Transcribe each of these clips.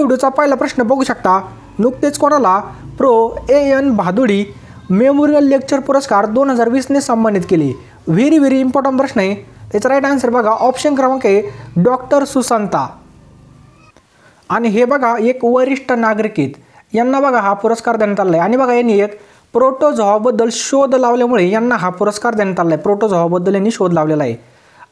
व्हिडिओचा पहिला प्रश्न बघू शकता. नुकतेच कोणाला prof A N Bhaduri memorial lecture पुरस्कार दोन हजार वीसने सन्मानित केले. व्हेरी व्हेरी इम्पॉर्टंट प्रश्न आहे. त्याचा राईट आन्सर बघा. ऑप्शन क्रमांक आहे डॉक्टर सुशांता आणि हे बघा एक वरिष्ठ नागरिक आहेत. यांना बघा हा पुरस्कार देण्यात आला आहे आणि बघा यांनी एक प्रोटोझॉबद्दल शोध लावल्यामुळे यांना हा पुरस्कार देण्यात आला आहे प्रोटोझॉबद्दल यांनी शोध लावलेला आहे.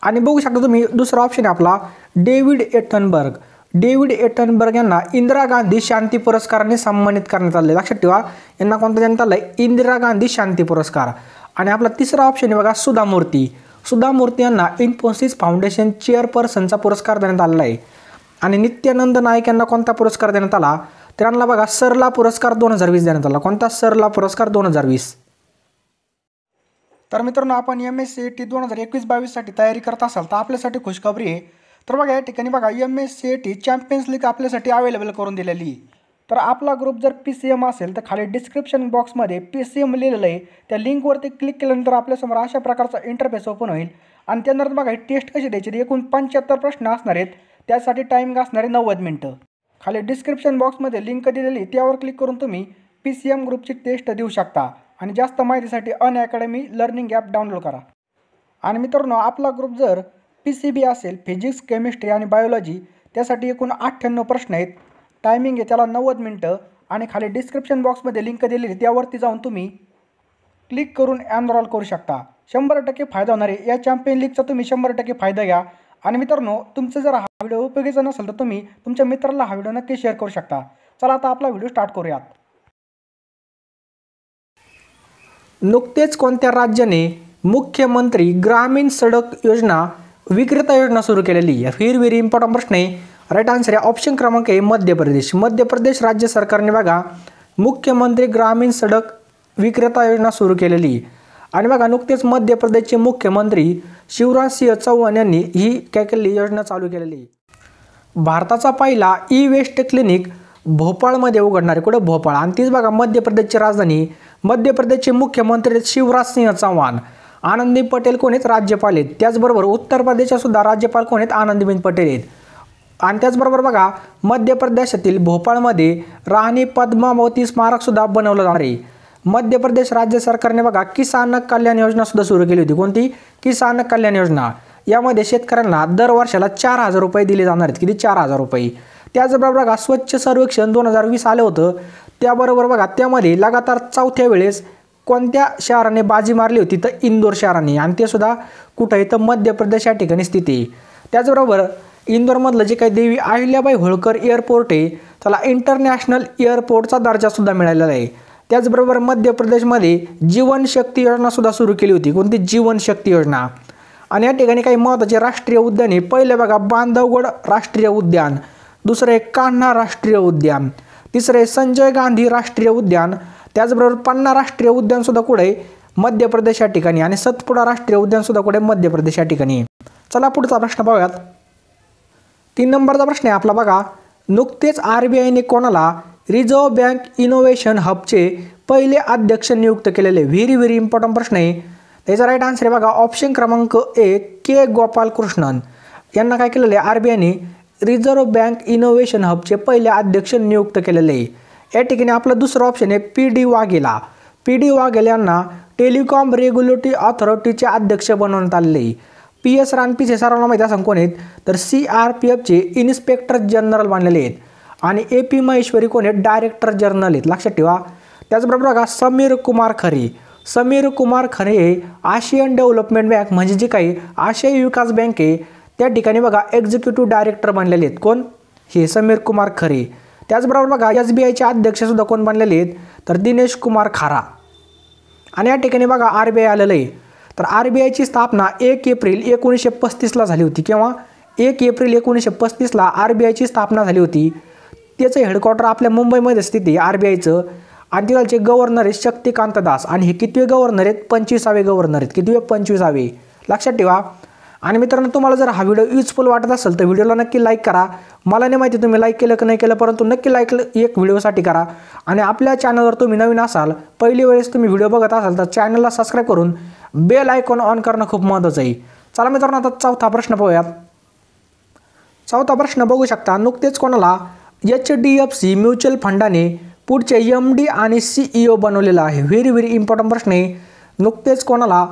आणि बघू शकता तुम्ही दुसरा ऑप्शन आहे आपला डेव्हिड एटनबर्ग. डेव्हिड एटनबर्ग यांना इंदिरा गांधी शांती पुरस्काराने सन्मानित करण्यात आले. लक्षात ठेवा यांना कोणता देण्यात आलं आहे इंदिरा गांधी शांती पुरस्कार. आणि आपला तिसरा ऑप्शन आहे बघा सुधा मूर्ती. सुधा मूर्ती यांना इन्फोसिस फाउंडेशन चेअरपर्सनचा पुरस्कार देण्यात आलेला आहे. आणि नित्यानंद नाईक यांना कोणता पुरस्कार देण्यात आला? तर यांना बघा सरला पुरस्कार दोन हजार वीस देण्यात आला. कोणता? सरला पुरस्कार दोन हजार वीस. तर मित्रांनो आपण M S C A T दोन हजार एकवीस बावीससाठी तयारी करत असाल तर आपल्यासाठी खुशखबरी आहे. तर बघा या ठिकाणी बघा M S C A T champions league आपल्यासाठी अवेलेबल करून दिलेली तर आपला ग्रुप जर पी सी एम असेल तर खाली डिस्क्रिप्शन बॉक्समध्ये पी सी एम लिहिलेलं आहे. त्या लिंकवरती क्लिक केल्यानंतर आपल्यासमोर अशा प्रकारचा इंटरफेस ओपन होईल. आणि त्यानंतर बघा टेस्ट कशी द्यायची? तर एकूण पंच्याहत्तर प्रश्न असणार आहेत. त्यासाठी टायमिंग असणार आहे नव्वद मिनटं. खाली डिस्क्रिप्शन बॉक्समध्ये लिंक दिलेली त्यावर क्लिक करून तुम्ही पी सी एम ग्रुपची टेस्ट देऊ शकता. आणि जास्त माहितीसाठी Unacademy learning app download करा. आणि मित्रांनो आपला ग्रुप जर पी सी बी असेल फिजिक्स केमिस्ट्री आणि बायोलॉजी त्यासाठी एकूण अठ्ठ्याण्णव प्रश्न आहेत. टायमिंग आहे त्याला नव्वद मिनटं आणि खाली डिस्क्रिप्शन बॉक्समध्ये लिंक दिलेली त्यावरती जाऊन तुम्ही क्लिक करून एनरोल करू शकता. शंभर टक्के फायदा होणार आहे. या चॅम्पियन लीगचा तुम्ही शंभर टक्के फायदा घ्या. आणि मित्रांनो तुमचं जर हा व्हिडिओ उपयोगीचा नसेल तर तुम्ही तुमच्या मित्राला हा व्हिडिओ नक्की शेअर करू शकता. चला आता आपला व्हिडिओ स्टार्ट करूयात. नुकतेच कोणत्या राज्याने मुख्यमंत्री ग्रामीण सडक योजना विक्रेता योजना सुरू केलेली आहे व्हेरी व्हेरी इम्पॉर्टंट प्रश्न आहे. राईट आन्सर आहे ऑप्शन क्रमांक आहे मध्य प्रदेश. मध्य प्रदेश राज्य सरकारने बघा मुख्यमंत्री ग्रामीण सडक विक्रेता योजना सुरू केलेली. आहे आणि बघा नुकतेच मध्य प्रदेशचे मुख्यमंत्री शिवराज सिंह चौहान यांनी ही काय केलेली? योजना चालू केलेली. आहे भारताचा पहिला ई वेस्ट क्लिनिक भोपाळमध्ये उघडणार आहे. कुठं? भोपाळ. आणि तीच बघा मध्य प्रदेशची राजधानी मध्य प्रदेशचे मुख्यमंत्री शिवराज सिंह चौहान. आनंदी पटेल कोण आहेत? राज्यपाल आहेत. त्याचबरोबर उत्तर प्रदेशच्या सुद्धा राज्यपाल कोण आहेत? आनंदीबेन पटेल आहेत. आणि त्याचबरोबर बघा मध्य प्रदेशातील भोपाळमध्ये राणी पद्मावती स्मारकसुद्धा बनवलं जाणार आहे. मध्य प्रदेश राज्य सरकारने बघा किसान कल्याण योजना सुद्धा सुरू केली होती. कोणती? किसान कल्याण योजना. यामध्ये शेतकऱ्यांना दर वर्षाला चार हजार रुपये दिले जाणार आहेत. किती? चार हजार रुपये. त्याचबरोबर बघा स्वच्छ सर्वेक्षण दोन हजार वीस आलं होतं. त्याबरोबर बघा त्यामध्ये लगातार चौथ्या वेळेस कोणत्या शहराने बाजी मारली होती तर इंदोर शहराने? आणि ते सुद्धा कुठं आहे तर मध्य प्रदेश या ठिकाणी स्थिती आहे. त्याचबरोबर इंदोरमधलं जे काही देवी अहिल्याबाई होळकर एअरपोर्ट आहे त्याला इंटरनॅशनल एअरपोर्टचा दर्जासुद्धा मिळालेला आहे. त्याचबरोबर मध्य प्रदेशमध्ये जीवनशक्ती योजनासुद्धा सुरू केली होती. कोणती? जीवनशक्ती योजना. आणि या ठिकाणी काही महत्त्वाचे राष्ट्रीय उद्यान आहे. पहिले बघा बांधवगड राष्ट्रीय उद्यान. दुसरं आहे कान्हा राष्ट्रीय उद्यान. तिसरं आहे संजय गांधी राष्ट्रीय उद्यान. त्याचबरोबर पन्ना राष्ट्रीय उद्यानसुद्धा कुठे? आहे मध्य प्रदेश या ठिकाणी. आणि सतपुडा राष्ट्रीय उद्यानसुद्धा कुठे? मध्य प्रदेश या ठिकाणी. चला पुढचा प्रश्न पाहूयात. तीन नंबरचा प्रश्न आहे आपला बघा. नुकतेच आर बी आयने कोणाला रिझर्व्ह बँक इनोव्हेशन हबचे पहिले अध्यक्ष नियुक्त केलेले? व्हेरी व्हेरी इम्पॉर्टंट प्रश्न आहे. त्याचा राईट आन्सर आहे बघा ऑप्शन क्रमांक एक के. गोपालकृष्णन. यांना काय केलेलं आहे? आर बी आयने रिझर्व्ह बँक इनोव्हेशन हबचे पहिले अध्यक्ष नियुक्त केलेले आहे. या ठिकाणी आपलं दुसरं ऑप्शन आहे P D Vaghela. P D Vaghel यांना टेलिकॉम रेग्युलेटरी ऑथॉरिटीचे अध्यक्ष बनवण्यात आले पी एस रानपीचे सर्वांना माहिती असं कोण आहेत? तर सी आर पी एफचे इन्स्पेक्टर जनरल बनलेले आहेत. आणि ए पी महेश्वरी कोण आहेत? डायरेक्टर जनरल आहेत. लक्षात ठेवा. त्याचबरोबर बघा समीर कुमार खरे. समीर कुमार खरे हे आशियन डेव्हलपमेंट बँक म्हणजे जे काही आशियाई विकास बँक आहे त्या ठिकाणी बघा एक्झिक्युटिव्ह डायरेक्टर बनलेले आहेत. कोण? हे समीर कुमार खरे. त्याचबरोबर बघा एस बी आयचे अध्यक्षसुद्धा कोण बनलेले आहेत? तर दिनेश कुमार खारा. आणि या ठिकाणी बघा आर बी आय आलेलं आहे. तर आर बी आयची स्थापना एक एप्रिल एकोणीसशे पस्तीसला झाली होती किंवा एक एप्रिल एकोणीसशे पस्तीसला आर बी आयची स्थापना झाली होती. त्याचं हेडक्वार्टर आपल्या मुंबईमध्ये स्थित आहे आर बी आयचं. आणि तिथलचे गव्हर्नर आहेत शक्तिकांत दास. आणि हे कितवे गव्हर्नर आहेत? पंचवीसावे गव्हर्नर आहेत. कितवे? पंचवीसावे. लक्षात ठेवा. आणि मित्रांनो तुम्हाला जर हा व्हिडिओ युजफुल वाटत असेल तर व्हिडिओला नक्की लाईक करा. मला नाही माहिती तुम्ही लाईक केलं की नाही केलं परंतु नक्की लाईक एक व्हिडिओसाठी करा. आणि आपल्या चॅनलवर तुम्ही नवीन असाल पहिली वेळेस तुम्ही व्हिडिओ बघत असाल तर चॅनलला सबस्क्राईब करून बेल आयकॉन ऑन करणं खूप महत्त्वाचं आहे. चला मित्रांनो आता चौथा प्रश्न पाहूयात. चौथा प्रश्न बघू शकता. नुकतेच कोणाला H D F C mutual फंडाने पुढचे एम डी आणि सीईओ बनवलेलं आहे. व्हेरी व्हेरी इम्पॉर्टंट प्रश्न आहे. नुकतेच कोणाला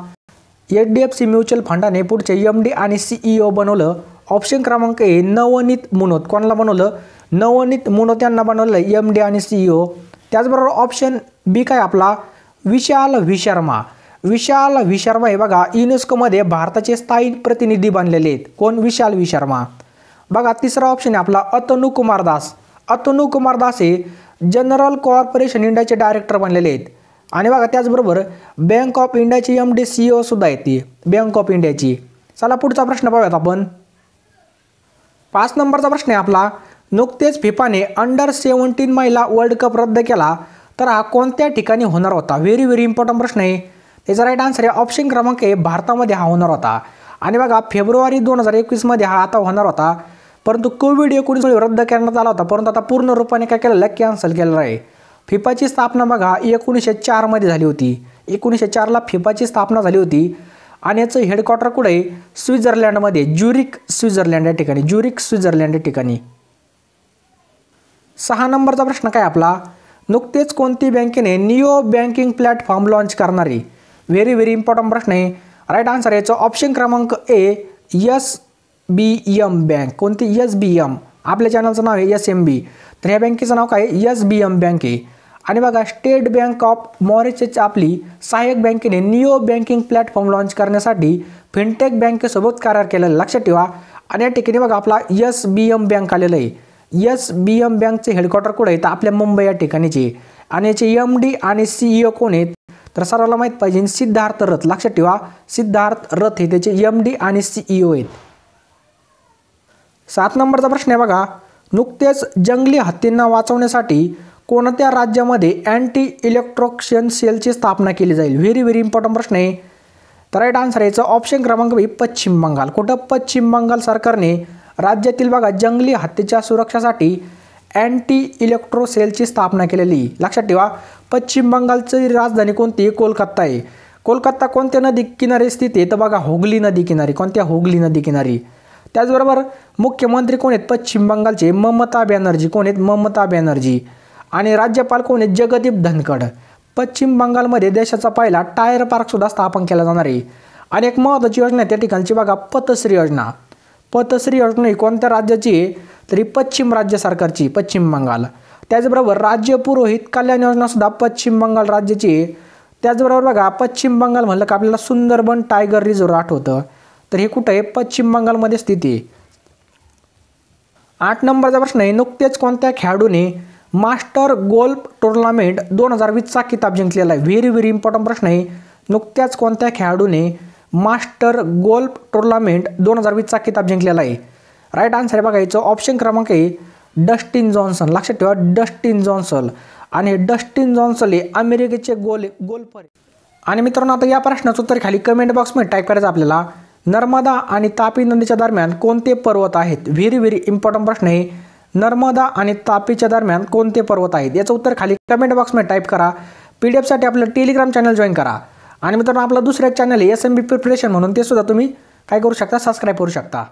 H D F C mutual फंडाने पुढचे एम डी आणि सीईओ बनवलं. ऑप्शन क्रमांक ए नवनीत मुनोत. कोणाला बनवलं? नवनीत मुनोत यांना बनवलं एम डी आणि सीईओ त्याचबरोबर ऑप्शन बी काय आपला? विशाल व्ही शर्मा विशाल विशर्मा शर्मा हे बघा युनेस्कोमध्ये भारताचे स्थायी प्रतिनिधी बनलेले आहेत. कोण? विशाल विशर्मा. शर्मा बघा तिसरा ऑप्शन आहे आपला अतनु कुमार दास. अतनु कुमार दास हे जनरल कॉर्पोरेशन इंडियाचे डायरेक्टर बनलेले आहेत. आणि बघा त्याचबरोबर बँक ऑफ इंडियाची एम डी सी ओसुद्धा आहे ती. बँक ऑफ इंडियाची चला पुढचा प्रश्न पाहूयात आपण. पाच नंबरचा प्रश्न आहे आपला. नुकतेच फिफाने अंडर सेवन्टीन महिला वर्ल्ड कप रद्द केला. तर हा कोणत्या ठिकाणी होणार होता? व्हेरी व्हेरी इम्पॉर्टंट प्रश्न आहे. त्याचा राईट आन्सर आहे ऑप्शन क्रमांक आहे भारतामध्ये हा होणार होता. आणि बघा फेब्रुवारी दोन हजार एकवीसमध्ये हा आता होणार होता. परंतु कोविड एकोणीसमुळे रद्द करण्यात आला होता. परंतु आता पूर्ण रूपाने काय केलं? आहे कॅन्सल केलेला आहे. फिफाची स्थापना बघा एकोणीसशे चारमध्ये झाली होती. एकोणीसशे चारला फिफाची स्थापना झाली होती. आणि याचं हेडक्वार्टर कुठे आहे? स्वित्झर्लंडमध्ये ज्युरिक स्वित्झर्लंड या ठिकाणी. ज्युरिक स्वित्झर्लंड या ठिकाणी. सहा नंबरचा प्रश्न काय आपला? नुकतेच कोणती बँकेने नियो बँकिंग प्लॅटफॉर्म लॉन्च करणारी? व्हेरी व्हेरी इम्पॉर्टंट प्रश्न आहे. राईट आन्सर याचं ऑप्शन क्रमांक A S B M bank कोणती? यस बी एम आपल्या चॅनलचं नाव आहे एस एम बी तर ह्या बँकेचं नाव काय? एस बी एम बँक आहे. आणि बघा स्टेट बँक ऑफ मॉरिशसची आपली सहाय्यक बँकेने निओ बँकिंग प्लॅटफॉर्म लॉन्च करण्यासाठी फिनटेक बँकेसोबत करार केलेला लक्षात ठेवा. आणि या ठिकाणी बघा आपला एस बी एम बँक आलेलं आहे. एस बी एम बँकचे हेडक्वार्टर कुठे आहे? तर आपल्या मुंबई या ठिकाणीचे आणि याचे एम डी आणि सीईओ कोण आहेत? तर सर्वांना माहीत पाहिजे. सिद्धार्थ रथ. लक्षात ठेवा. सिद्धार्थ रथ हे त्याचे एम डी आणि सीईओ आहेत. सात नंबरचा प्रश्न आहे बघा. नुकतेच जंगली हत्तींना वाचवण्यासाठी कोणत्या राज्यामध्ये अँटी इलेक्ट्रोक्शन सेलची स्थापना केली जाईल? व्हेरी व्हेरी इम्पॉर्टंट प्रश्न आहे. तर राईट आन्सर याचा ऑप्शन क्रमांक बी पश्चिम बंगाल. कुठं पश्चिम बंगाल सरकारने राज्यातील बघा जंगली हत्तीच्या सुरक्षासाठी अँटी इलेक्ट्रो सेलची स्थापना केलेली. लक्षात ठेवा पश्चिम बंगालची राजधानी कोणती? कोलकाता आहे. कोलकाता कोणत्या नदी किनारी स्थित आहे? तर बघा हुगली नदी किनारी कोणत्या? हुगली नदी किनारी त्याचबरोबर मुख्यमंत्री कोण आहेत? पश्चिम बंगालचे ममता बॅनर्जी. कोण आहेत? ममता बॅनर्जी. आणि राज्यपाल कोण आहेत? जगदीप धनखड. पश्चिम बंगालमध्ये देशाचा पहिला टायर पार्कसुद्धा स्थापन केला जाणार आहे. आणि एक महत्त्वाची योजना आहे त्या ठिकाणची बघा पतश्री योजना. पतश्री योजना ही कोणत्या राज्याची आहे? तरी पश्चिम राज्य सरकारची पश्चिम बंगाल. त्याचबरोबर राज्य पुरोहित कल्याण योजनासुद्धा पश्चिम बंगाल राज्याची आहे. त्याचबरोबर बघा पश्चिम बंगाल म्हणलं का आपल्याला सुंदरबन टायगर रिझर्व आठवतं. तर हे कुठं आहे? पश्चिम बंगालमध्ये स्थिती आहे. आठ नंबरचा प्रश्न आहे नुकतेच कोणत्या खेळाडूने मास्टर गोल्फ टुर्नामेंट दोन हजार वीसचा किताब जिंकलेला आहे. व्हेरी व्हेरी इम्पॉर्टंट प्रश्न आहे. नुकत्याच कोणत्या खेळाडूने मास्टर गोल्फ टुर्नामेंट दोन हजार वीसचा किताब जिंकलेला आहे? राईट आन्सर आहे बघायचं ऑप्शन क्रमांक आहे डस्टिन जॉन्सन लक्षात ठेवा डस्टिन जॉन्सन आणि डस्टिन जॉन्सन हे अमेरिकेचे गोल गोल्फर आणि मित्रांनो आता या प्रश्नाचं उत्तर खाली कमेंट बॉक्समध्ये टाईप करायचं आपल्याला. नर्मदा आणि तापी नदीच्या दरम्यान कोणते पर्वत आहेत? व्हेरी व्हेरी इम्पॉर्टंट प्रश्न आहे. नर्मदा आणि तापीच्या दरम्यान कोणते पर्वत आहेत? याचं उत्तर खाली कमेंट बॉक्समध्ये टाईप करा. पी डी एफसाठी आपलं टेलिग्राम चॅनल जॉईन करा. आणि मित्रांनो आपलं दुसरं एक channel S M B preparation म्हणून. ते सुद्धा तुम्ही काय करू शकता? सबस्क्राईब करू शकता.